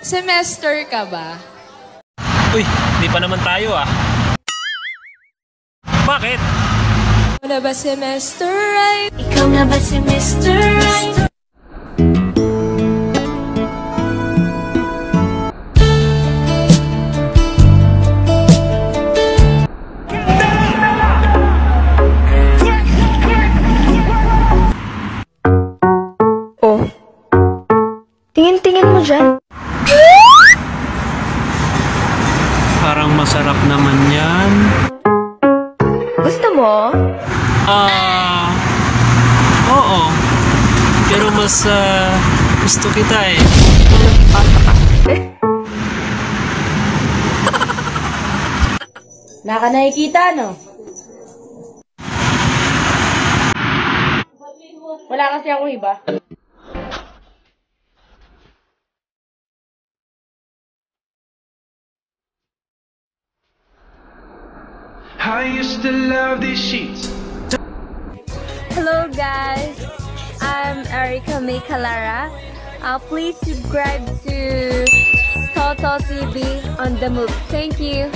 Semester ka ba? Uy, di pa naman tayo ah. Bakit? Wala ba semester right? Ikaw na ba si Mr. Right? Oh. Tingin-tingin mo dyan. Parang masarap naman yan. Gusto mo? Ah, oo. Pero mas ah, gusto kita eh. Wala ka nakikita, no? Wala kasi ako iba. I used to love these sheets. Hello guys, I'm Erica May Calara. Uh, please subscribe to Toto TV on the move. Thank you.